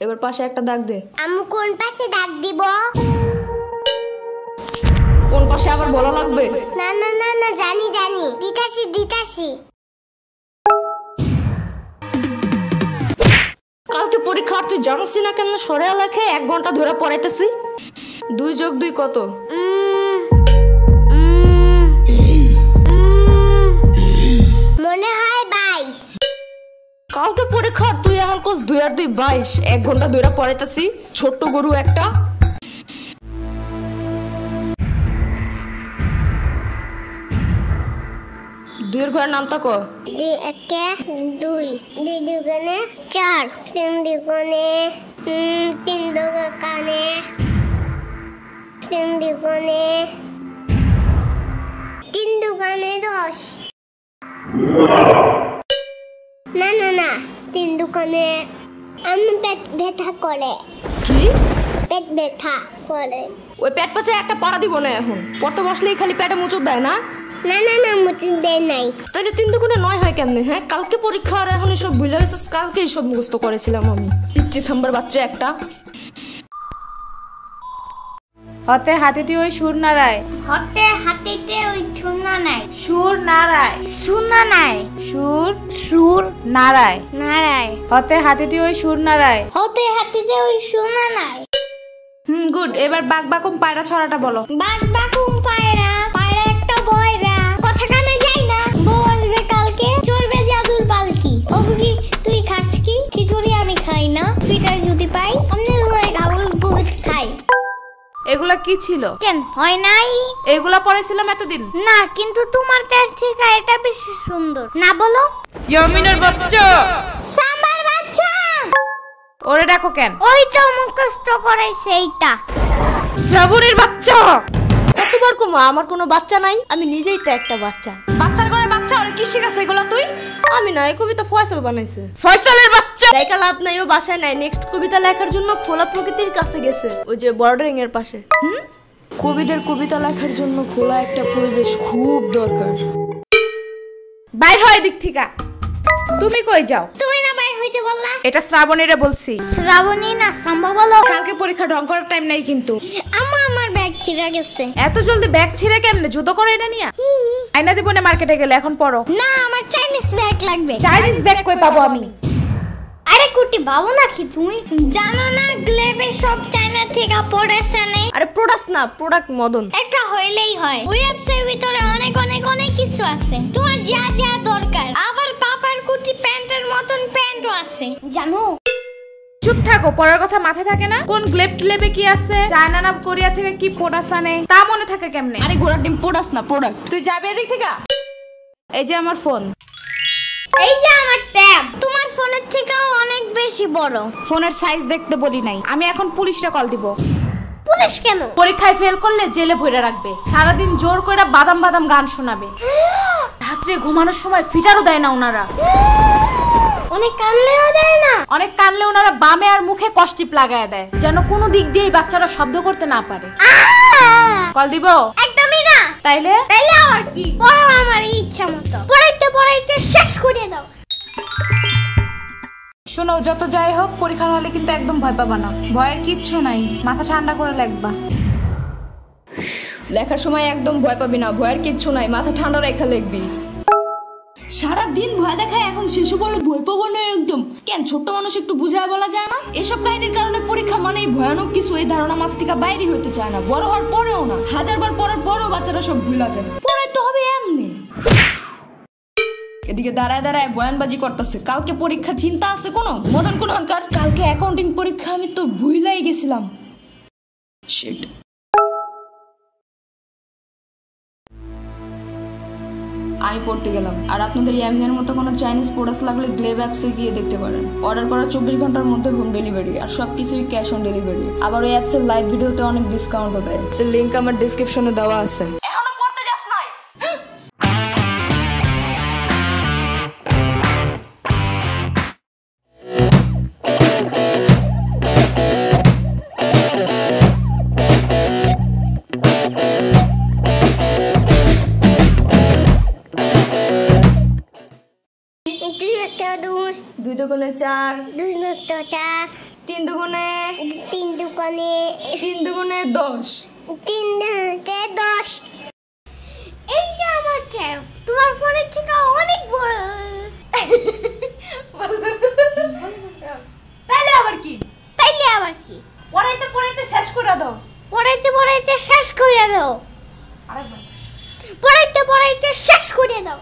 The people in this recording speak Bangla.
এবার পাশে একটা দাগ দে আমি কোন পাশে ডাক দিব কোন পাশে আবার বলা লাগবে না না না না জানি জানি দিতাছি দিতাছি কালকে পরীক্ষা আর তুই জানোস না কেন সরে লেখে এক ঘণ্টা ধরে পড়াইতেছি দুই যোগ দুই কত উম, উম, উম, মনে হয় বাইশ কালকে পরীক্ষা দুই আর দুই বাইশ। এক ঘণ্টা ধরে পড়াইতেছি। ছোট্ট গরু একটা। দুইয়ের ঘরের নাম তাকো? দুই একে দুই। দুই দুগুণে চার। তিন দশ। না না না। তিন দোকানে আমি পেট ব্যথা করে কি? পেট ব্যথা করে ওই পেট পাচে একটা পাড়া দিব না এখন। পড়তে বসলেই খালি পেটে মুচুর দেয় না? না না না মুচুর দেয় নাই। তাহলে তিন দুগুণে নয় হয় কেমনে হ্যাঁ? কালকে পরীক্ষা আর এখন এসব ভুলে গেছিস কালকে এইসব মুখস্থ করেছিলাম আমি। পিচ্ছি সাম্বার বাচ্চা একটা। হতে হাতিটি ওই সুর নাড়ায় হতে হাতিতে ওই সুর নাই সুর নারায়। সুর নাই সুর সুর নারায়। নারায়। হতে হাতিটি ওই সুর নারায় হতে হাতিতে ওই সুর নাই হুম গুড। এবার বাক বাকুম পায়রা ছড়াটা বলো। বাগবাক এগুলা কি ছিল? কেন? হয় নাই। এগুলা পড়েছিলাম এতদিন। না কিন্তু তোমার কাছ থেকে এটা বেশি সুন্দর। না বলো। ইয়মিনের বাচ্চা! সাম্বার বাচ্চা! ওরে দেখো কেন। ওই তো মুখস্থ করাইছে এইটা শ্রাবণীর বাচ্চা! কতবার কুমা? আমার কোনো বাচ্চা নাই। আমি নিজেই তো একটা বাচ্চা। বাচ্চার শিখাছে এগুলা তুই? আমি না এই কবিতা ফয়সাল বানাইছে। ফয়সালের বাচ্চা! লেখা লাভ নাই ও বাসায় নাই। নেক্সট কবিতা লেখার জন্য খোলা প্রকৃতির কাছে গেছে। ওই যে বর্ডারিং এর পাশে। হুম? কবিদের কবিতা লেখার জন্য খোলা একটা পরিবেশ খুব দরকার। বাইর হয় দিক থেকে। তুমি কই যাও? তুমি না বাইর হইতে বললা? এটা শ্রাবণীরে বলছি। শ্রাবণী না সম্ভব বলো কালকে পরীক্ষা ঢং করার টাইম নাই কিন্তু। আমা আমার ছিঁড়ে গেছে। এত জলদি ব্যাগ ছিঁড়ে কেমনে? জুতো করে এটা নিয়া। আইনা দিব না মার্কেটে গেলে এখন পড়ো। না আমার চাইনিজ ব্যাগ লাগবে। চাইনিজ ব্যাগ কই পাবো আমি? আরে কুটি ভাবো নাকি তুমি? জানো না গ্লেবে সব চাইনা থেকে পড়েছে নে। আরে প্রোডাক্ট না প্রোডাক্ট মদন। একটা হইলেই হয়। ওয়েবসাইটের ভিতরে অনেক অনেক অনেক কিছু আছে। তোমার যা যা দরকার। আবার পাপার কুটি প্যান্টের মতন প্যান্টও আছে। জানো? চুপ থাকো পড়ার কথা মাথায় থাকে না। কোন গ্লেব টিলেবে কি আছে? চায়না না কোরিয়া থেকে কি প্রোডাক্ট আনে? তা মনে থাকে কেমনে? আরে ঘোড়ার ডিম প্রোডাক্ট না প্রোডাক্ট তুই যাবে এদিক থেকে? এই যে আমার ফোন এই যে আমার ট্যাব তোমার ফোনের থেকেও অনেক বেশি বড়। ফোনের সাইজ দেখতে বলি নাই। আমি এখন পুলিশটা কল দিব। পুলিশ কেন? পরীক্ষায় ফেল করলে জেলে ভরে রাখবে। সারাদিন জোর করে বাদাম বাদাম গান শোনাবে। রাত্রে ঘুমানোর সময় ফিটারও দেয় না ওনারা। অনেক কানলেও দেয় না। অনেক কানলে ওনারা বামে আর মুখে কষ্টিপ লাগায় দেয় যেন কোনো দিক দিয়েই বাচ্চারা শব্দ করতে না পারে। কল দিব? একদমই না। তাইলে? তাইলে আবার কি? পড়ো আমার ইচ্ছা মতো। পড়াইতে পড়াইতে শেষ করে দাও। শোনো যত যাই হোক পরীক্ষার হলে কিন্তু একদম ভয় পাবা না। ভয়ের কিচ্ছু নাই। মাথা ঠান্ডা করে লাগবা লেখার সময় একদম ভয় পাবি না। ভয়ের কিচ্ছু নাই। মাথা ঠান্ডা রেখা লিখবি। সারা দিন ভয় দেখায় এখন শিশু বলে ভয় পাবো না একদম। কেন ছোট্ট মানুষ একটু বুঝায় বলা যায় না? এসব কাহিনীর কারণে পরীক্ষা মানে ভয়ানক কিছু এই ধারণা মাথা থেকে বাইরে হইতে চায় না। বড় হওয়ার পরেও না, হাজারবার পরের পরেও বাচ্চারা সব ভুলা যায়। পরে তো হবে এমনি। এদিকে দাঁড়ায় দাঁড়ায় বয়ানবাজি করতেছে। কালকে পরীক্ষা চিন্তা আছে কোনো? মদন কোন কালকে অ্যাকাউন্টিং পরীক্ষা আমি তো ভুলাই গেছিলাম। শিট আমি পড়তে গেলাম। আর আপনাদের ইয়ামিংয়ের মতো কোনো চাইনিজ প্রোডাক্টস লাগলে গ্লেভ অ্যাপসে গিয়ে দেখতে পারেন। অর্ডার করার চব্বিশ ঘণ্টার মধ্যে হোম ডেলিভারি আর সব কিছুই ক্যাশ অন ডেলিভারি আবার ওই অ্যাপসের লাইভ ভিডিওতে অনেক ডিসকাউন্টও দেয়। সে লিঙ্ক আমার ডিসক্রিপশনে দেওয়া আছে। দুই একটা দুই দুই দোকানে চার। দুই চার। তিন দুগুণে তিন দোকানে তিন দুগুণে দশ। তিন দুগুণে দশ। এই যে আমার ট্যাব তোমার ফোনের থেকে অনেক বড়। তাইলে আবার কি? তাইলে আবার কি? পড়াইতে পড়াইতে শেষ করে দাও। পড়াইতে পড়াইতে শেষ করে দাও। পড়াইতে পড়াইতে শেষ করে দাও।